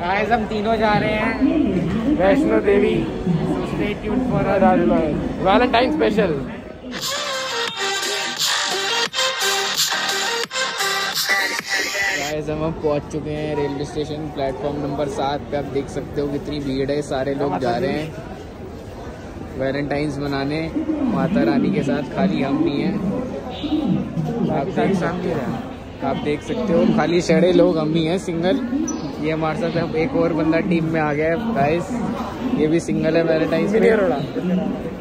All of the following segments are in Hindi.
गाइस हम तीनों जा रहे हैं। Vaishno Devi stay tuned for Valentine special guys हम पहुँच चुके हैं रेलवे स्टेशन प्लेटफॉर्म नंबर सात पे। आप देख सकते हो कितनी भीड़ है सारे लोग जा रहे हैं। वैलेंटाइंस मनाने माता रानी के साथ खाली हम नहीं हैं। आप देख सकते हो आप देख सकते हो खाली सड़े लोग हम ही हैं सिंगल। ये हमारे साथ अब एक और बंदा टीम में आ गया है गाइस ये भी सिंगल है वैलेंटाइंस में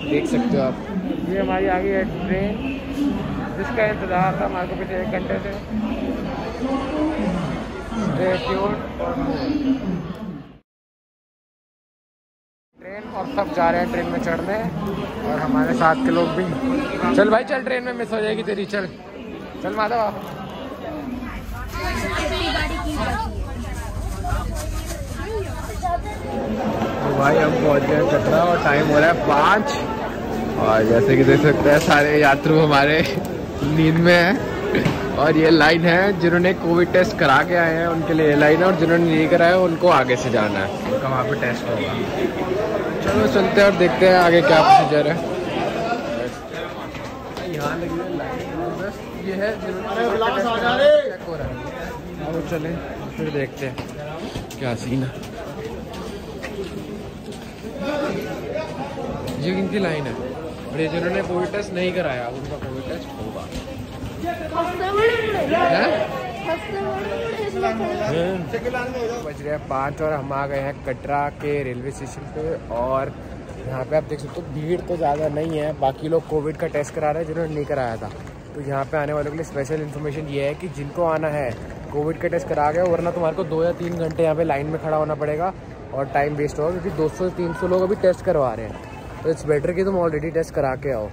देख सकते हो आप। ये हमारी आगे है ट्रेन जिसका इंतज़ार था हमारे को पिछले एक घंटे से। ट्रेन और सब जा रहे हैं ट्रेन में चढ़ने और हमारे साथ के लोग भी। चल भाई चल ट्रेन में मिस हो जाएगी तेरी चल। चल माधव आप तो भाई हम पहुँच गए कटरा और टाइम हो रहा है पाँच। और जैसे कि देख सकते हैं सारे यात्रु हमारे नींद में हैं। और ये लाइन है जिन्होंने कोविड टेस्ट करा के आए हैं उनके लिए ये लाइन है और जिन्होंने नहीं कराया उनको आगे से जाना है। उनका वहाँ पे टेस्ट होगा। चलो चलते हैं और देखते हैं आगे क्या प्रोसीजर है। यहाँ लगी है लाइन ये है जिन्होंने चेक हो रहा है। और चले फिर देखते हैं। क्या सीन है ये किनकी लाइन है। और ये जिन्होंने कोविड टेस्ट नहीं कराया। उनका कोविड टेस्ट होगा। बज रहे हैं पाँच और हम आ गए हैं कटरा के रेलवे स्टेशन पे और यहाँ पे आप देख सकते हो भीड़ तो ज़्यादा नहीं है। बाकी लोग कोविड का टेस्ट करा रहे हैं जिन्होंने नहीं कराया था। तो यहाँ पे आने वालों के लिए स्पेशल इन्फॉर्मेशन ये है कि जिनको आना है कोविड का टेस्ट करा गया वरना तुम्हारे को दो या तीन घंटे यहाँ पे लाइन में खड़ा होना पड़ेगा और टाइम वेस्ट होगा, क्योंकि 200 300 लोग अभी टेस्ट करवा रहे हैं। तो इट्स बेटर कि तुम ऑलरेडी टेस्ट करा के आओ।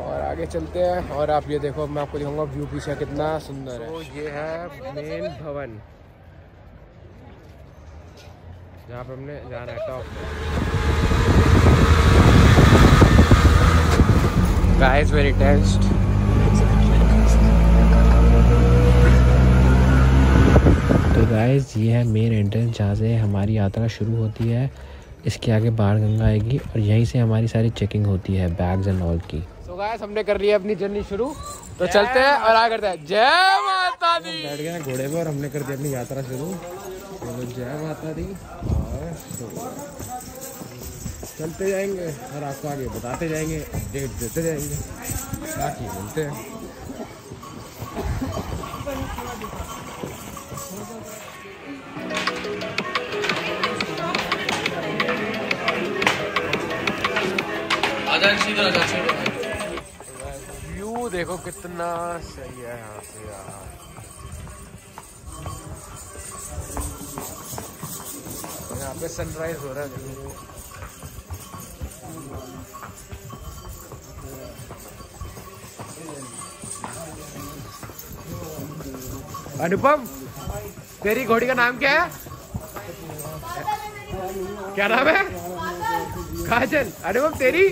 और आगे चलते हैं, और आप ये देखो, मैं आपको दिखाऊँगा व्यू पीछे कितना सुंदर है। ये है मेन भवन, जहाँ पे हमने जाना है टॉप गाइस वेरी टेस्ट तो गाइस ये है मेन एंट्रेंस जहाँ से हमारी यात्रा शुरू होती है। इसके आगे बाढ़ गंगा आएगी और यहीं से हमारी सारी चेकिंग होती है बैग्स एंड ऑल की। तो गाइस हमने कर लिया अपनी जर्नी शुरू। तो चलते हैं और आगे करते हैं। जय माता दी। बैठ गए घोड़े पर और हमने कर दी अपनी यात्रा शुरू। तो जय माता दी। और चलते जाएँगे और आपको आगे बताते जाएँगे अपडेट देते जाएँगे। बाकी मिलते हैं। व्यू देखो कितना सही है यहाँ से यार। यहाँ पे सनराइज हो रहा है। अनुपम, तेरी घोड़ी का नाम क्या है? क्या नाम है? काजल। अनुपम, तेरी?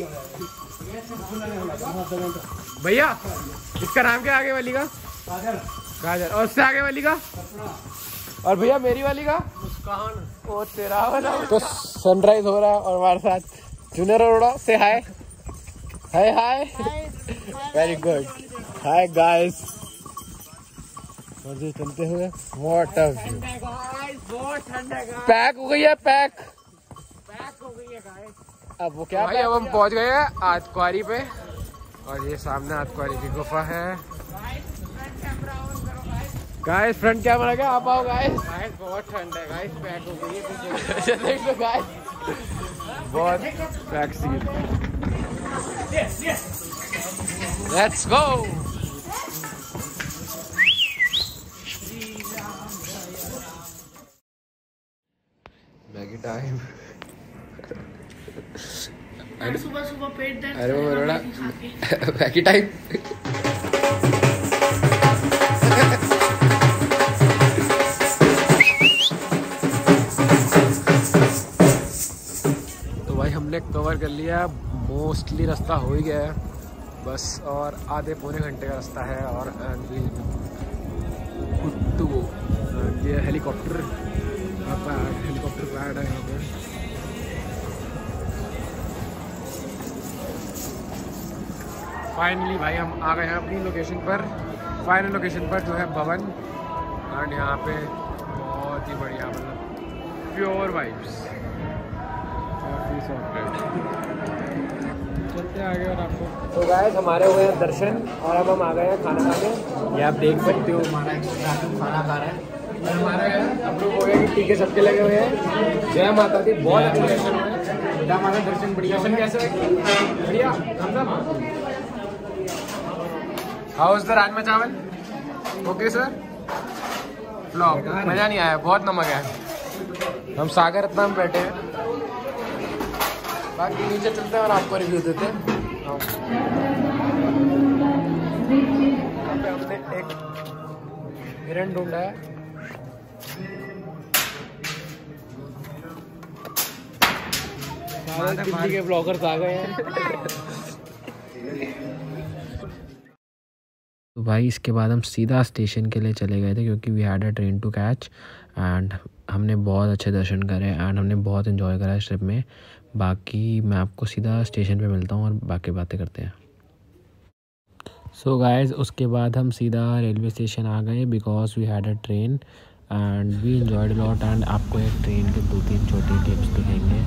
भैया इसका नाम क्या आगे वाली का? काजल और उससे आगे वाली का? और भैया मेरी वाली का? मुस्कान। ओ तेरा वाला। तो सनराइज हो रहा है और हमारे साथ जूनियर अरोड़ा से hi hi hi very good hi guys और जो चलते हुए व्हाट अ व्यू पैक हो गई है पैक अब वो क्या भाई अब हम पहुँच गए हैं आतकुआरी पे। और ये सामने आतकुआरी की गुफा है। गाइस फ्रंट कैमरा क्या आप आओ गाइस गाइस बहुत ठंड है गाइस पैक हो गई है पीछे। देख लो गाइस बहुत पैक सीन लेट्स गो सुबह सुबह पेट दर्द अरे वो करेगा बड़ा मैगी खा के। मैगी टाइम तो भाई हमने कवर कर लिया। मोस्टली रास्ता हो ही गया है। बस और आधे पौने घंटे का रास्ता है और गुड टू गो ये हेलीकॉप्टर हेलीकॉप्टर पैड है। फाइनली भाई हम आ गए हैं अपनी लोकेशन पर। फाइनल लोकेशन पर जो है भवन। एंड यहाँ पे बहुत ही बढ़िया मतलब प्योर वाइब्स और तो गाय हमारे हुए हैं दर्शन और अब हम आ गए हैं खाना खाने। ये आप देख सकते हो, हमारा खाना खा रहा है। हमारा हम लोग हो गए टीके सबके लगे हुए हैं। जय माता दी, बहुत अच्छे दर्शन हुए। हमारा दर्शन बढ़िया कैसे बढ़िया हम हाउस द राजमा चावल? ओके सर फ्लॉप मज़ा नहीं आया बहुत नमक है। हम सागर रत्ना में बैठे हैं। बाकी नीचे चलते हैं और आपको रिव्यू देते हैं। हाँ। हमने एक हिरन ढूंढा है। के ब्लॉगर्स आ गए हैं। तो भाई इसके बाद हम सीधा स्टेशन के लिए चले गए थे क्योंकि we had a train to catch and हमने बहुत अच्छे दर्शन करे एंड हमने बहुत इन्जॉय करा इस ट्रिप में। बाकी मैं आपको सीधा स्टेशन पे मिलता हूँ और बाकी बातें करते हैं। सो so गाइस उसके बाद हम सीधा रेलवे स्टेशन आ गए because we had a train and we enjoyed lot and आपको एक ट्रेन के दो तीन छोटे टिप्स दिखेंगे।